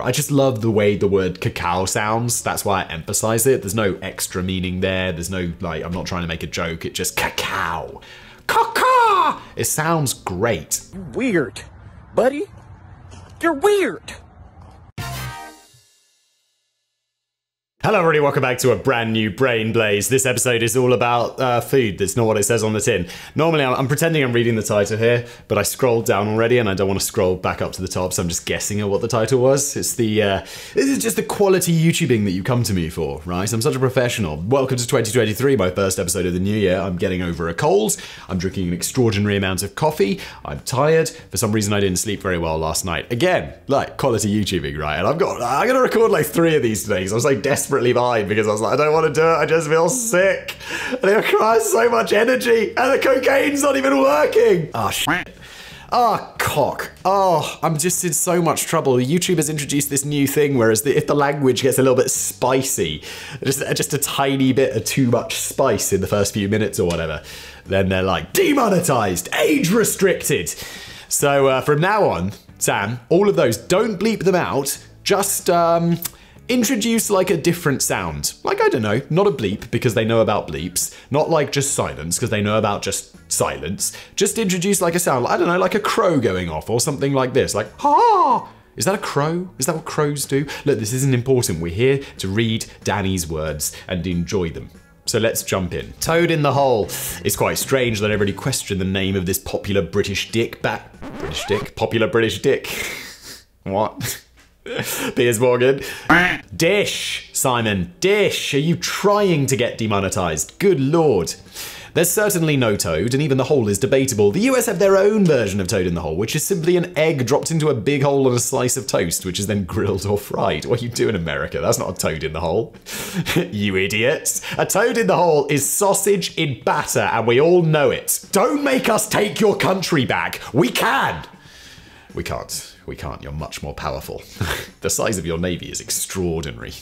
I just love the way the word cacao sounds. That's why I emphasize it. There's no extra meaning there. There's no, like, I'm not trying to make a joke. It just cacao. Caca! It sounds great. Weird. Buddy, you're weird. Hello, everybody. Welcome back to a brand new Brain Blaze. This episode is all about uh, food. That's not what it says on the tin. Normally, I'm, I'm, pretending I'm reading the title here, but I scrolled down already, and I don't want to scroll back up to the top, so I'm just guessing at what the title was. It's the uh, this is just the quality YouTubing that you come to me for, right? I'm such a professional. Welcome to 2023, my first episode of the new year. I'm getting over a cold. I'm drinking an extraordinary amount of coffee. I'm tired. For some reason, I didn't sleep very well last night. Again, like quality YouTubing, right? And I've got I'm gonna record like three of these because I was like desperate desperately because I was like, I don't want to do it. I just feel sick. And I cry so much energy, and the cocaine's not even working. Oh shit. Oh, cock. Oh, I'm just in so much trouble. YouTube has introduced this new thing, whereas the, if the language gets a little bit spicy, just, just a tiny bit of too much spice in the first few minutes or whatever, then they're like, demonetized, age restricted. So uh, from now on, Sam, all of those, don't bleep them out. Just, um, introduce like a different sound. Like, I don't know, not a bleep because they know about bleeps, not like just silence because they know about just silence. Just introduce like a sound, I don't know, like a crow going off or something like this, like, ha! Is that a crow? Is that what crows do? Look, this isn't important. We're here to read Danny's words and enjoy them. So let's jump in. Toad in the Hole. It's quite strange that everybody questioned the name of this popular British dick back. British dick? Popular British dick. what? Piers Morgan. Dish, Simon. Dish. Are you trying to get demonetized? Good lord. There's certainly no Toad, and even the hole is debatable. The US have their own version of Toad in the Hole, which is simply an egg dropped into a big hole on a slice of toast, which is then grilled or fried. What you do in America? That's not a Toad in the Hole. you idiots. A Toad in the Hole is sausage in batter, and we all know it. Don't make us take your country back. We can. We can't. We can't. You're much more powerful. the size of your navy is extraordinary.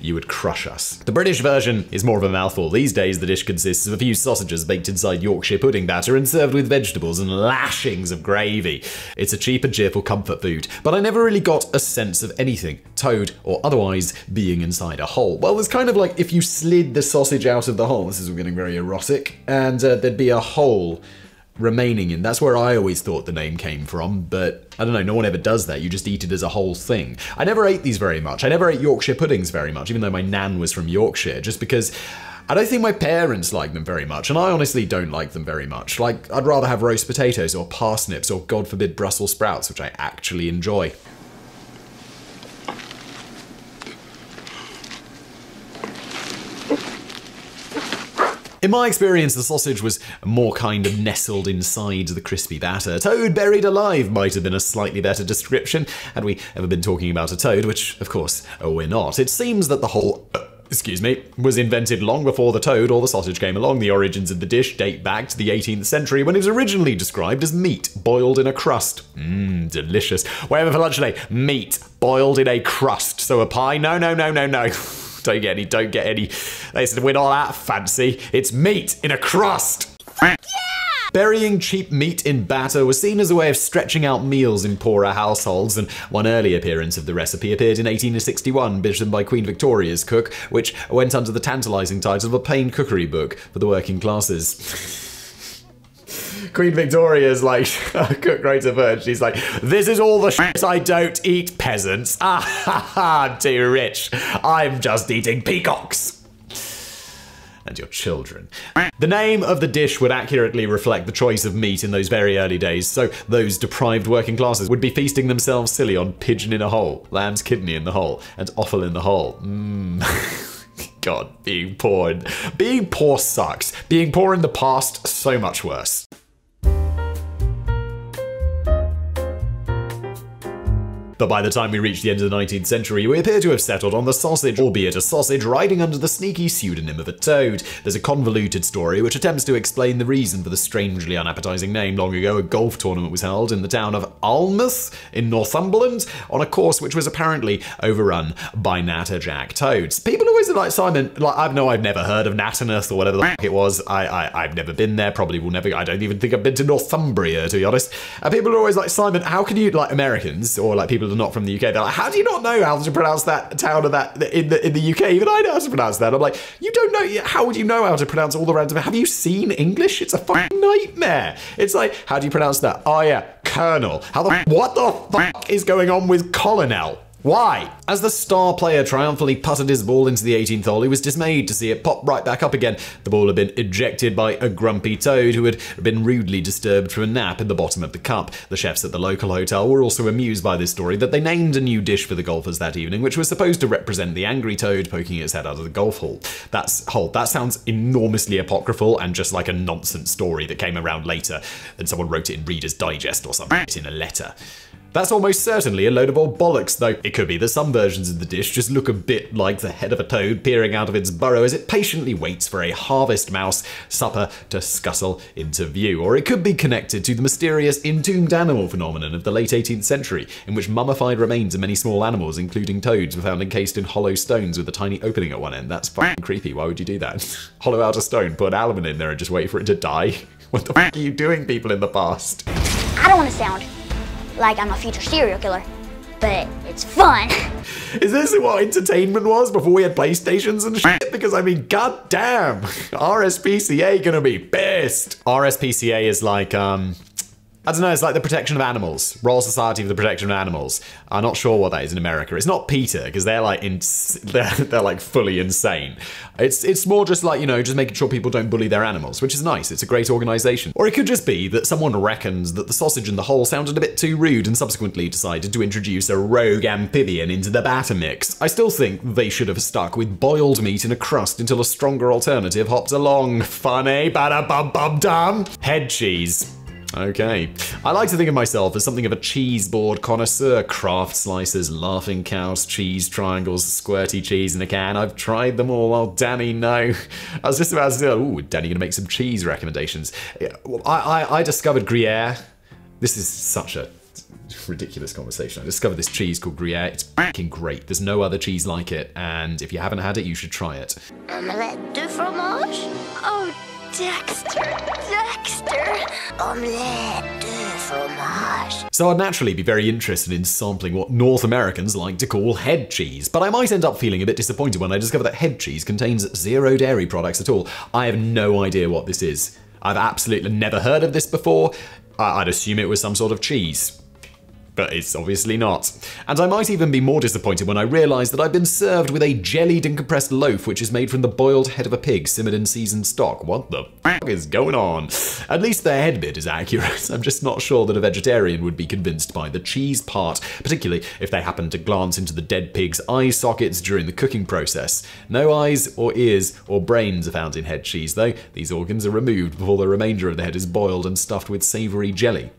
you would crush us. The British version is more of a mouthful. These days, the dish consists of a few sausages baked inside Yorkshire pudding batter and served with vegetables and lashings of gravy. It's a cheap and cheerful comfort food, but I never really got a sense of anything, toad or otherwise, being inside a hole. Well, it's kind of like if you slid the sausage out of the hole. This is getting very erotic, and uh, there'd be a hole remaining in. That's where I always thought the name came from, but I don't know, no one ever does that. You just eat it as a whole thing. I never ate these very much. I never ate Yorkshire puddings very much, even though my nan was from Yorkshire, just because I don't think my parents like them very much, and I honestly don't like them very much. Like, I'd rather have roast potatoes or parsnips or, God forbid, Brussels sprouts, which I actually enjoy. In my experience, the sausage was more kind of nestled inside the crispy batter. Toad buried alive might have been a slightly better description, had we ever been talking about a toad, which, of course, we're not. It seems that the whole uh, excuse me, was invented long before the toad or the sausage came along. The origins of the dish date back to the 18th century when it was originally described as meat boiled in a crust. Mmm, delicious. Whatever for lunch today? Meat boiled in a crust. So a pie? No, no, no, no, no. don't get any, don't get any. They said, we're not that fancy. It's meat in a crust. Yeah! Burying cheap meat in batter was seen as a way of stretching out meals in poorer households, and one early appearance of the recipe appeared in 1861, written by Queen Victoria's cook, which went under the tantalizing title of a plain cookery book for the working classes. Queen Victoria's like cook writes a verse. She's like, "This is all the shit I don't eat, peasants. Ah ha ha! I'm too rich. I'm just eating peacocks." and your children. The name of the dish would accurately reflect the choice of meat in those very early days, so those deprived working classes would be feasting themselves silly on pigeon in a hole, lamb's kidney in the hole, and offal in the hole. Mmm. God, being poor. Being poor sucks. Being poor in the past, so much worse. But by the time we reach the end of the 19th century, we appear to have settled on the sausage, albeit a sausage riding under the sneaky pseudonym of a toad. There's a convoluted story which attempts to explain the reason for the strangely unappetizing name. Long ago, a golf tournament was held in the town of Alnmouth in Northumberland on a course which was apparently overrun by natterjack toads. People always are like, Simon, like, I know I've never heard of Natternuth or whatever the fuck it was. I, I, I've never been there, probably will never, I don't even think I've been to Northumbria, to be honest. And people are always like, Simon, how can you, like Americans or like people are not from the UK. They're like, how do you not know how to pronounce that town of that in the in the UK? Even I know how to pronounce that. I'm like, you don't know. How would you know how to pronounce all the random? Have you seen English? It's a fucking nightmare. It's like, how do you pronounce that? Oh yeah, Colonel. How the what the fuck is going on with Colonel? Why? As the star player triumphantly putted his ball into the 18th hole, he was dismayed to see it pop right back up again. The ball had been ejected by a grumpy toad who had been rudely disturbed from a nap in the bottom of the cup. The chefs at the local hotel were also amused by this story that they named a new dish for the golfers that evening, which was supposed to represent the angry toad poking its head out of the golf hole. That's hold, That sounds enormously apocryphal and just like a nonsense story that came around later, and someone wrote it in Reader's Digest or something in a letter. That's almost certainly a load of old bollocks, though. It could be that some versions of the dish just look a bit like the head of a toad peering out of its burrow as it patiently waits for a harvest mouse supper to scuttle into view. Or it could be connected to the mysterious entombed animal phenomenon of the late 18th century, in which mummified remains of many small animals, including toads, were found encased in hollow stones with a tiny opening at one end. That's fucking creepy. Why would you do that? Hollow out a stone, put an element in there, and just wait for it to die? What the fuck are you doing, people in the past? I don't want to sound like I'm a future serial killer, but it's fun. Is this what entertainment was before we had PlayStations and shit? Because I mean, goddamn, RSPCA gonna be pissed. RSPCA is like, um, I don't know, it's like the protection of animals. Royal Society for the Protection of Animals. I'm not sure what that is in America. It's not PETA, because they're like in, they're, they're like fully insane. It's it's more just like, you know, just making sure people don't bully their animals, which is nice. It's a great organization. Or it could just be that someone reckons that the sausage in the hole sounded a bit too rude and subsequently decided to introduce a rogue amphibian into the batter mix. I still think they should have stuck with boiled meat in a crust until a stronger alternative hopped along. Funny, bada bum bum dum. Head cheese. Okay. I like to think of myself as something of a cheese board connoisseur. Kraft slices, laughing cows, cheese triangles, squirty cheese in a can. I've tried them all. Oh, Danny, no. I was just about to say, ooh, Danny gonna make some cheese recommendations. I, I, I discovered Gruyere. This is such a ridiculous conversation. I discovered this cheese called Gruyere. It's fucking great. There's no other cheese like it, and if you haven't had it, you should try it. Omelette de fromage? Oh, Dexter, Dexter. Omelette de fromage. So I'd naturally be very interested in sampling what North Americans like to call head cheese, but I might end up feeling a bit disappointed when I discover that head cheese contains zero dairy products at all. I have no idea what this is. I've absolutely never heard of this before. I'd assume it was some sort of cheese but it's obviously not. And I might even be more disappointed when I realise that I've been served with a jellied and compressed loaf which is made from the boiled head of a pig simmered in seasoned stock. What the fuck is going on? At least the head bit is accurate. I'm just not sure that a vegetarian would be convinced by the cheese part, particularly if they happen to glance into the dead pig's eye sockets during the cooking process. No eyes or ears or brains are found in head cheese, though. These organs are removed before the remainder of the head is boiled and stuffed with savoury jelly.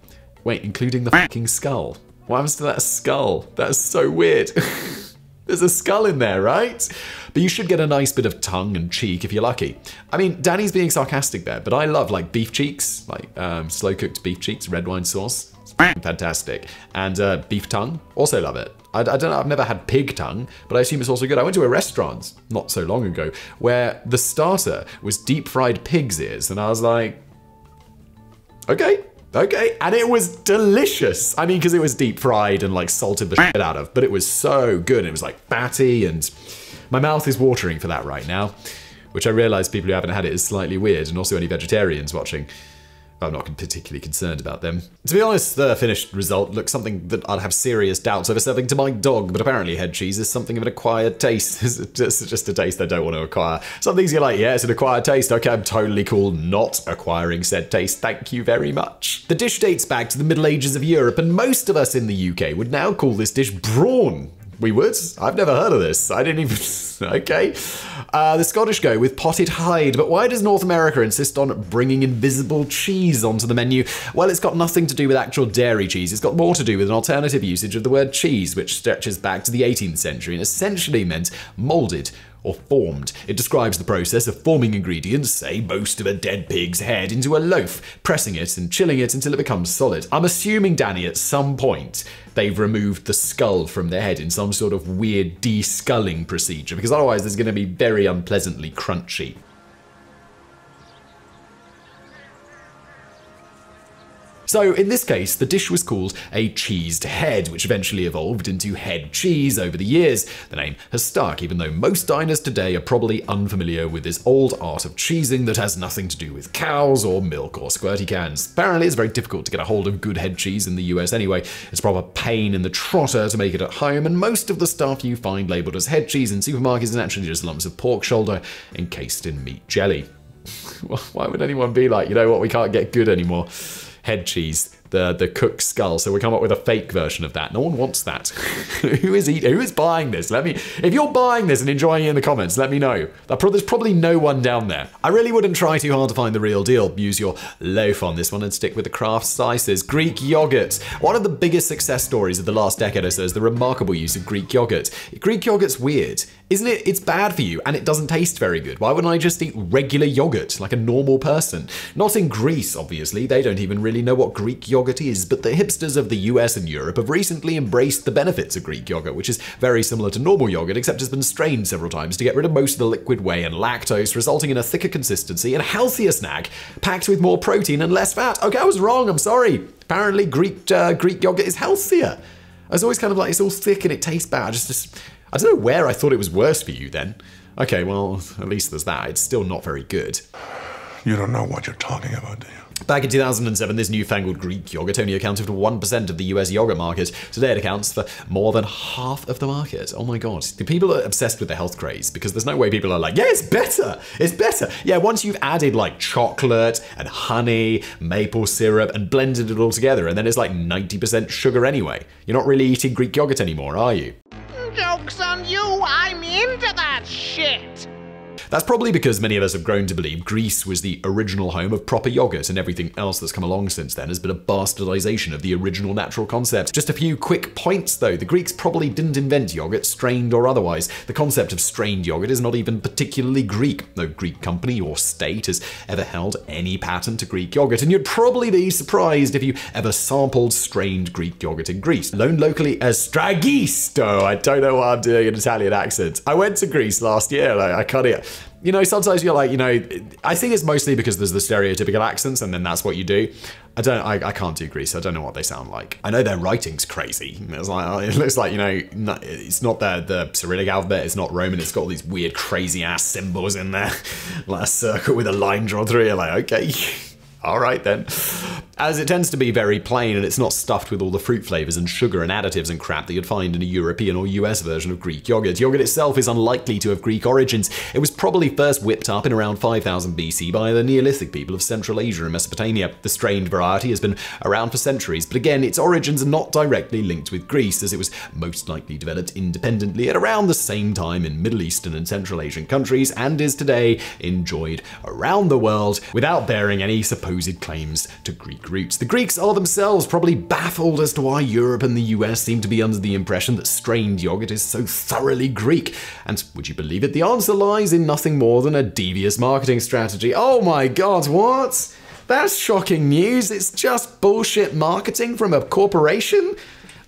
Wait, including the fucking skull. What happens to that skull? That's so weird. There's a skull in there, right? But you should get a nice bit of tongue and cheek if you're lucky. I mean, Danny's being sarcastic there, but I love like beef cheeks, like um, slow cooked beef cheeks, red wine sauce. It's fantastic. And uh, beef tongue, also love it. I, I, don't know, I've never had pig tongue, but I assume it's also good. I went to a restaurant not so long ago where the starter was deep fried pig's ears, and I was like, okay, Okay, and it was delicious. I mean, because it was deep fried and like salted the shit out of, but it was so good. It was like fatty, and my mouth is watering for that right now, which I realize people who haven't had it is slightly weird, and also any vegetarians watching. I'm not particularly concerned about them. To be honest, the finished result looks something that I'd have serious doubts over serving to my dog, but apparently head cheese is something of an acquired taste. it's just a taste I don't want to acquire. Some things you're like, yeah, it's an acquired taste. Okay, I'm totally cool not acquiring said taste. Thank you very much. The dish dates back to the Middle Ages of Europe, and most of us in the UK would now call this dish brawn. We would? I've never heard of this. I didn't even. okay. Uh, the Scottish go with potted hide, but why does North America insist on bringing invisible cheese onto the menu? Well, it's got nothing to do with actual dairy cheese. It's got more to do with an alternative usage of the word cheese, which stretches back to the 18th century and essentially meant molded or formed. It describes the process of forming ingredients, say most of a dead pig's head, into a loaf, pressing it and chilling it until it becomes solid. I'm assuming, Danny, at some point they've removed the skull from their head in some sort of weird desculling procedure, because otherwise there's going to be very unpleasantly crunchy. So, in this case, the dish was called a cheesed head, which eventually evolved into head cheese over the years. The name has stuck, even though most diners today are probably unfamiliar with this old art of cheesing that has nothing to do with cows or milk or squirty cans. Apparently, it's very difficult to get a hold of good head cheese in the US anyway. It's a proper pain in the trotter to make it at home, and most of the stuff you find labeled as head cheese in supermarkets is actually just lumps of pork shoulder encased in meat jelly. Why would anyone be like, you know what, we can't get good anymore? Head cheese, the the cook's skull. So we come up with a fake version of that. No one wants that. who is eating? Who is buying this? Let me. If you're buying this and enjoying it in the comments, let me know. There's probably no one down there. I really wouldn't try too hard to find the real deal. Use your loaf on this one and stick with the Kraft slices. Greek yogurt. One of the biggest success stories of the last decade or so is the remarkable use of Greek yogurt. Greek yogurt's weird. Isn't it? It's bad for you and it doesn't taste very good. Why wouldn't I just eat regular yogurt like a normal person? Not in Greece, obviously. They don't even really know what Greek yogurt is, but the hipsters of the US and Europe have recently embraced the benefits of Greek yogurt, which is very similar to normal yogurt, except it's been strained several times to get rid of most of the liquid whey and lactose, resulting in a thicker consistency and a healthier snack packed with more protein and less fat. Okay, I was wrong. I'm sorry. Apparently, Greek uh, Greek yogurt is healthier. I was always kind of like, it's all thick and it tastes bad. Just, just I don't know where I thought it was worse for you then. Okay, well, at least there's that. It's still not very good. You don't know what you're talking about, do you? Back in 2007, this newfangled Greek yogurt only accounted for 1% of the US yogurt market. Today it accounts for more than half of the market. Oh my god. The people are obsessed with the health craze because there's no way people are like, yeah, it's better. It's better. Yeah, once you've added like chocolate and honey, maple syrup, and blended it all together, and then it's like 90% sugar anyway. You're not really eating Greek yogurt anymore, are you? Joke's on you, I'm into that shit! That's probably because many of us have grown to believe Greece was the original home of proper yogurt, and everything else that's come along since then has been a bastardization of the original natural concept. Just a few quick points though. The Greeks probably didn't invent yogurt, strained or otherwise. The concept of strained yogurt is not even particularly Greek. No Greek company or state has ever held any patent to Greek yogurt, and you'd probably be surprised if you ever sampled strained Greek yogurt in Greece. Known locally as Stragisto. I don't know why I'm doing an Italian accent. I went to Greece last year. I can't you know, sometimes you're like, you know, I think it's mostly because there's the stereotypical accents and then that's what you do. I don't, I, I can't do Greece. I don't know what they sound like. I know their writing's crazy. It's like, oh, it looks like, you know, it's not the, the Cyrillic alphabet, it's not Roman, it's got all these weird crazy ass symbols in there. like a circle with a line drawn through. You're like, okay. All right then. As it tends to be very plain and it's not stuffed with all the fruit flavors and sugar and additives and crap that you'd find in a European or US version of Greek yogurt. Yogurt itself is unlikely to have Greek origins. It was probably first whipped up in around 5000 BC by the Neolithic people of Central Asia and Mesopotamia. The strained variety has been around for centuries, but again, its origins are not directly linked with Greece, as it was most likely developed independently at around the same time in Middle Eastern and Central Asian countries and is today enjoyed around the world without bearing any supposed claims to Greek roots. The Greeks are themselves probably baffled as to why Europe and the US seem to be under the impression that strained yogurt is so thoroughly Greek. And would you believe it? The answer lies in nothing more than a devious marketing strategy. Oh my god, what? That's shocking news. It's just bullshit marketing from a corporation?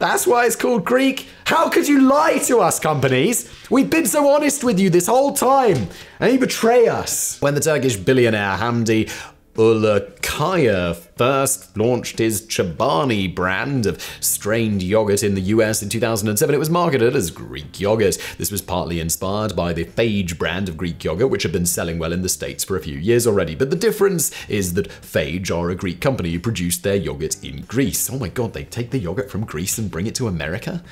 That's why it's called Greek. How could you lie to us, companies? We've been so honest with you this whole time, and you betray us. When the Turkish billionaire Hamdi Ulukaya first launched his Chobani brand of strained yogurt in the US in 2007. It was marketed as Greek yogurt. This was partly inspired by the Fage brand of Greek yogurt, which had been selling well in the States for a few years already. But the difference is that Fage are a Greek company who produced their yogurt in Greece. Oh my god, they take the yogurt from Greece and bring it to America?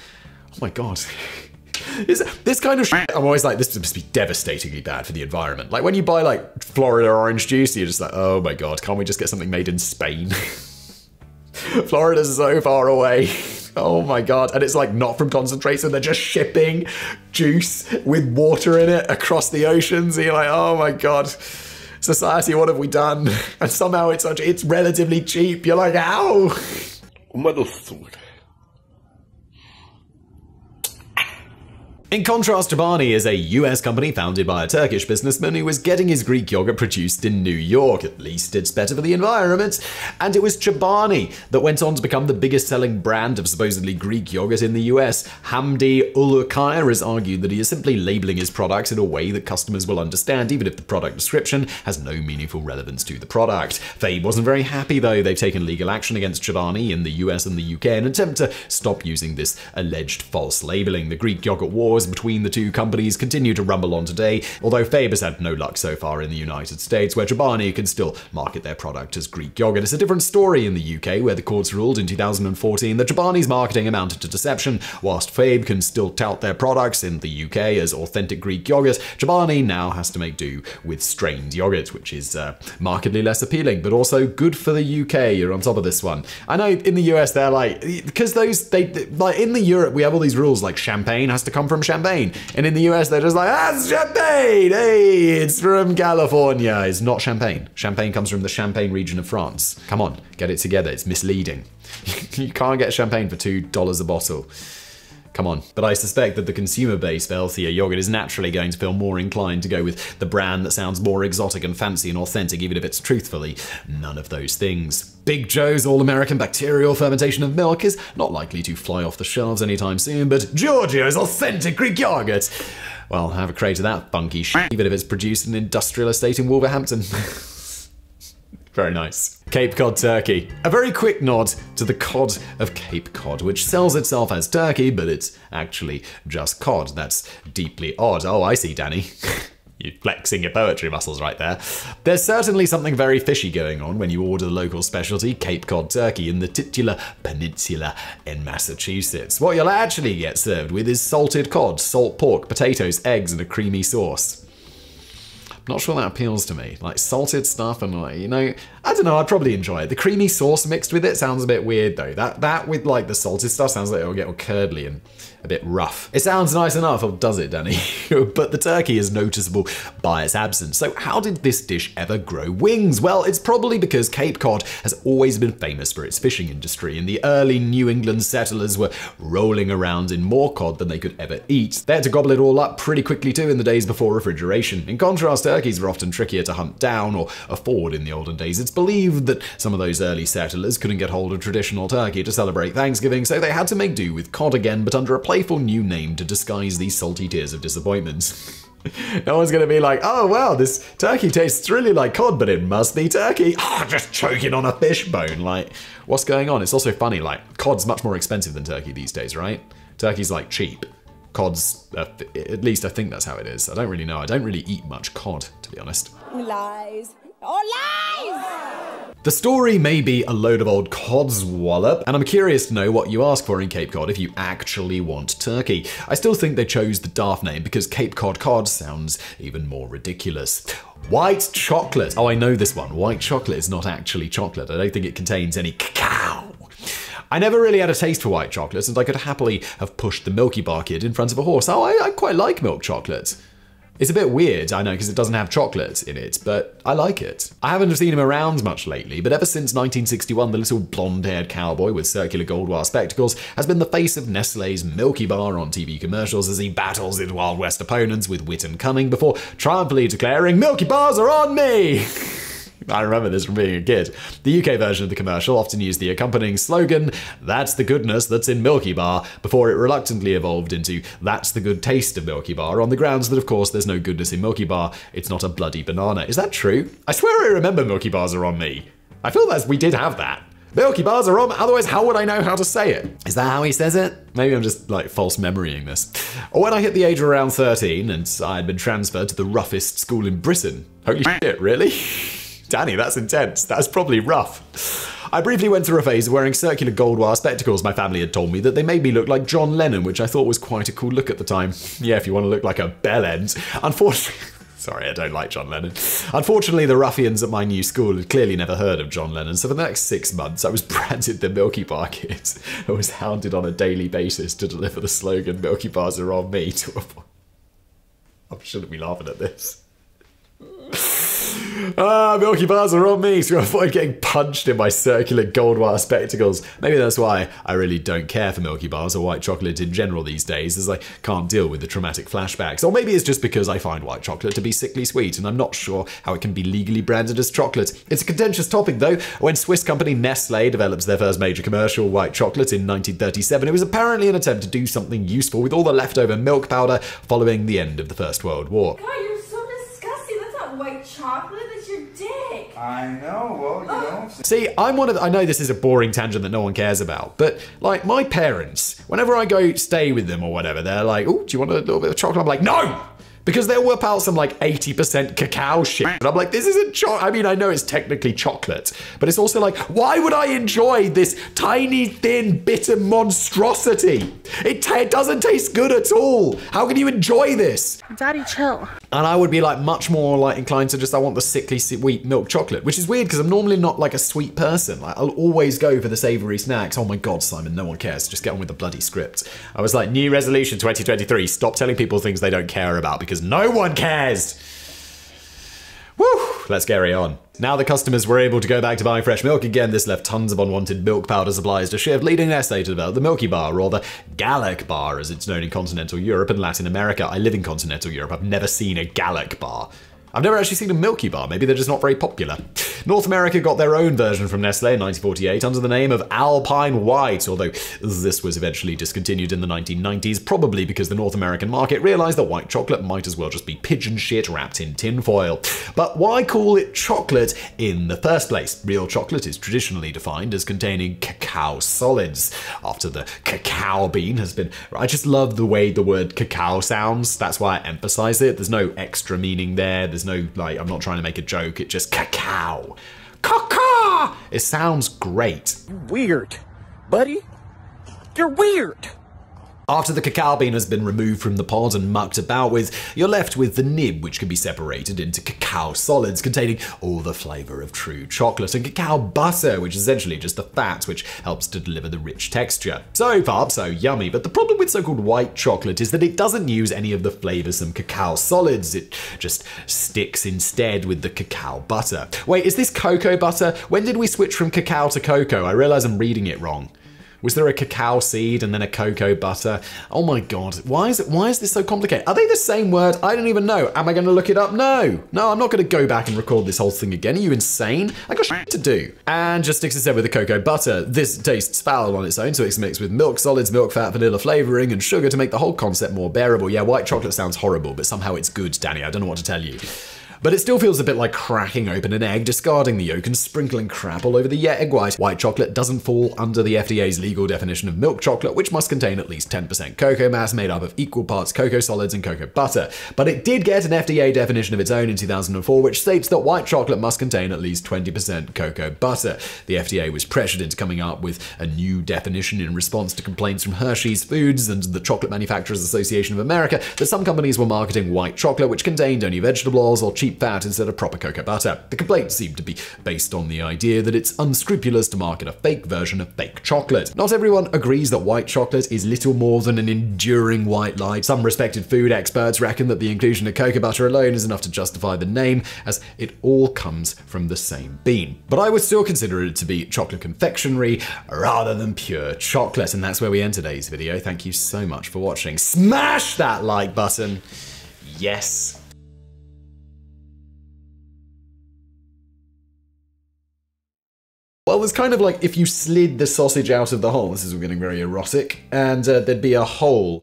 Oh my god. This, this kind of shit, I'm always like, this must be devastatingly bad for the environment. Like when you buy like Florida orange juice, you're just like, oh my god, can't we just get something made in Spain? Florida's so far away. Oh my god. And it's like not from concentrate, so they're just shipping juice with water in it across the oceans. And you're like, oh my god. Society, what have we done? And somehow it's such it's relatively cheap. You're like, ow. In contrast, Chobani is a US company founded by a Turkish businessman who was getting his Greek yogurt produced in New York. At least it's better for the environment. And it was Chobani that went on to become the biggest selling brand of supposedly Greek yogurt in the US. Hamdi Ulukaya has argued that he is simply labeling his products in a way that customers will understand, even if the product description has no meaningful relevance to the product. Fabe wasn't very happy though. They've taken legal action against Chobani in the US and the UK in an attempt to stop using this alleged false labeling. The Greek yogurt wars between the two companies continue to rumble on today, although Fabe has had no luck so far in the United States, where Chobani can still market their product as Greek yogurt. It's a different story in the UK, where the courts ruled in 2014 that Chobani's marketing amounted to deception, whilst Fabe can still tout their products in the UK as authentic Greek yogurt. Chobani now has to make do with strained yogurt, which is uh, markedly less appealing, but also good for the UK. You're on top of this one. I know in the US they're like because those they like in the Europe we have all these rules like champagne has to come from champagne, and in the US they're just like that's champagne. Hey, it's from California. It's not champagne. Champagne comes from the Champagne region of France. Come on, get it together. It's misleading. you can't get champagne for two dollars a bottle. Come on. But I suspect that the consumer base for healthier yogurt is naturally going to feel more inclined to go with the brand that sounds more exotic and fancy and authentic, even if it's truthfully none of those things. Big Joe's All American Bacterial Fermentation of Milk is not likely to fly off the shelves anytime soon, but Giorgio's Authentic Greek Yogurt. Well, have a crate of that funky shit, even if it's produced in an industrial estate in Wolverhampton. Very nice. Cape Cod turkey. A very quick nod to the cod of Cape Cod, which sells itself as turkey, but it's actually just cod. That's deeply odd. Oh, I see, Danny. You're flexing your poetry muscles right there. There's certainly something very fishy going on when you order the local specialty Cape Cod turkey in the titular peninsula in Massachusetts. What you'll actually get served with is salted cod, salt pork, potatoes, eggs, and a creamy sauce. Not sure that appeals to me. Like salted stuff and like, you know, I don't know, I'd probably enjoy it. The creamy sauce mixed with it sounds a bit weird though. That that with like the salted stuff sounds like it'll get all curdly and a bit rough. It sounds nice enough, or does it, Danny? but the turkey is noticeable by its absence. So how did this dish ever grow wings? Well, it's probably because Cape Cod has always been famous for its fishing industry, and the early New England settlers were rolling around in more cod than they could ever eat. They had to gobble it all up pretty quickly too in the days before refrigeration. In contrast, turkeys were often trickier to hunt down or afford in the olden days. Believed that some of those early settlers couldn't get hold of traditional turkey to celebrate Thanksgiving, so they had to make do with cod again, but under a playful new name to disguise these salty tears of disappointment. no one's going to be like, oh, wow, this turkey tastes really like cod, but it must be turkey. Oh, just choking on a fish bone. Like, what's going on? It's also funny, like, cod's much more expensive than turkey these days, right? Turkey's like cheap. Cod's, uh, at least I think that's how it is. I don't really know. I don't really eat much cod, to be honest. Lies. Oh, lies! The story may be a load of old codswallop, and I'm curious to know what you ask for in Cape Cod if you actually want turkey. I still think they chose the daft name because Cape Cod cod sounds even more ridiculous. White chocolate. Oh, I know this one. White chocolate is not actually chocolate. I don't think it contains any cacao. I never really had a taste for white chocolate, and I could happily have pushed the Milky Bar kid in front of a horse. Oh, I, I quite like milk chocolate. It's a bit weird, I know, because it doesn't have chocolate in it, but I like it. I haven't seen him around much lately, but ever since 1961, the little blonde haired cowboy with circular gold wire spectacles has been the face of Nestle's Milky Bar on TV commercials as he battles his Wild West opponents with wit and cunning before triumphantly declaring, Milky Bars are on me! I remember this from being a kid. The UK version of the commercial often used the accompanying slogan, That's the goodness that's in Milky Bar, before it reluctantly evolved into That's the good taste of Milky Bar, on the grounds that, of course, there's no goodness in Milky Bar, it's not a bloody banana. Is that true? I swear I remember Milky Bars are on me. I feel that we did have that. Milky Bars are on, otherwise, how would I know how to say it? Is that how he says it? Maybe I'm just like false memorying this. Or when I hit the age of around 13 and I had been transferred to the roughest school in Britain. Holy shit, really? Danny, that's intense. That's probably rough. I briefly went through a phase of wearing circular gold wire spectacles. My family had told me that they made me look like John Lennon, which I thought was quite a cool look at the time. Yeah, if you want to look like a bell end. Unfortunately. Sorry, I don't like John Lennon. Unfortunately, the ruffians at my new school had clearly never heard of John Lennon, so for the next six months, I was branded the Milky Bar Kid. I was hounded on a daily basis to deliver the slogan "Milky Bars are on me" to avoid. I shouldn't be laughing at this. Ah, Milky Bars are on me, so I avoid getting punched in my circular gold wire spectacles. Maybe that's why I really don't care for Milky Bars or white chocolate in general these days, as I can't deal with the traumatic flashbacks. Or maybe it's just because I find white chocolate to be sickly sweet, and I'm not sure how it can be legally branded as chocolate. It's a contentious topic, though. When Swiss company Nestle develops their first major commercial white chocolate in 1937, it was apparently an attempt to do something useful with all the leftover milk powder following the end of the First World War. God, you're so disgusting. That's not white chocolate. That's your dick. I know, well, you know. See, I'm one of the, I know this is a boring tangent that no one cares about, but like my parents, whenever I go stay with them or whatever, they're like, "Oh, do you want a little bit of chocolate?" I'm like, "No!" Because they'll whip out some like 80% cacao shit. And I'm like, this isn't chocolate. I mean, I know it's technically chocolate, but it's also like, why would I enjoy this tiny, thin, bitter monstrosity? It, it doesn't taste good at all. How can you enjoy this? Daddy, chill. And I would be like much more like inclined to just I want the sickly sweet milk chocolate, which is weird because I'm normally not like a sweet person. Like I'll always go for the savory snacks. Oh my god, Simon, no one cares. Just get on with the bloody script. I was like, new resolution 2023: stop telling people things they don't care about because no one cares. Woo! Let's carry on. Now the customers were able to go back to buying fresh milk again. This left tons of unwanted milk powder supplies to shift, leading Nestle to develop the Milky Bar, or the Galak Bar, as it's known in continental Europe and Latin America. I live in continental Europe. I've never seen a Galak Bar. I've never actually seen a Milky Bar. Maybe they're just not very popular. North America got their own version from Nestle in 1948 under the name of Alpine White, although this was eventually discontinued in the 1990s, probably because the North American market realized that white chocolate might as well just be pigeon shit wrapped in tinfoil. But why call it chocolate in the first place? Real chocolate is traditionally defined as containing cacao solids. After the cacao bean has been. I just love the way the word cacao sounds. That's why I emphasize it. There's no extra meaning there. There's no, like, I'm not trying to make a joke. It just cacao. Caca! It sounds great. Weird. Buddy, you're weird. After the cacao bean has been removed from the pod and mucked about with, you're left with the nib, which can be separated into cacao solids containing all the flavour of true chocolate, and cacao butter, which is essentially just the fat which helps to deliver the rich texture. So far, so yummy, but the problem with so called white chocolate is that it doesn't use any of the flavoursome cacao solids, it just sticks instead with the cacao butter. Wait, is this cocoa butter? When did we switch from cacao to cocoa? I realise I'm reading it wrong. Was there a cacao seed and then a cocoa butter? Oh my god, why is it why is this so complicated? Are they the same word? I don't even know. Am I gonna look it up? No. No, I'm not gonna go back and record this whole thing again. Are you insane? I got shit to do. And just sticks instead with the cocoa butter. This tastes foul on its own, so it's mixed with milk solids, milk fat, vanilla flavoring, and sugar to make the whole concept more bearable. Yeah, white chocolate sounds horrible, but somehow it's good, Danny. I don't know what to tell you. But it still feels a bit like cracking open an egg, discarding the yolk and sprinkling crap all over the egg white. White chocolate doesn't fall under the FDA's legal definition of milk chocolate, which must contain at least 10% cocoa mass made up of equal parts cocoa solids and cocoa butter. But it did get an FDA definition of its own in 2004, which states that white chocolate must contain at least 20% cocoa butter. The FDA was pressured into coming up with a new definition in response to complaints from Hershey's Foods and the Chocolate Manufacturers Association of America that some companies were marketing white chocolate which contained only vegetable oils or cheap fat instead of proper cocoa butter. The complaint seemed to be based on the idea that it's unscrupulous to market a fake version of fake chocolate. Not everyone agrees that white chocolate is little more than an enduring white lie. Some respected food experts reckon that the inclusion of cocoa butter alone is enough to justify the name, as it all comes from the same bean. But I would still consider it to be chocolate confectionery rather than pure chocolate, and that's where we end today's video. Thank you so much for watching. Smash that like button. Yes. Well, it's kind of like if you slid the sausage out of the hole. This is getting very erotic, and uh, there'd be a hole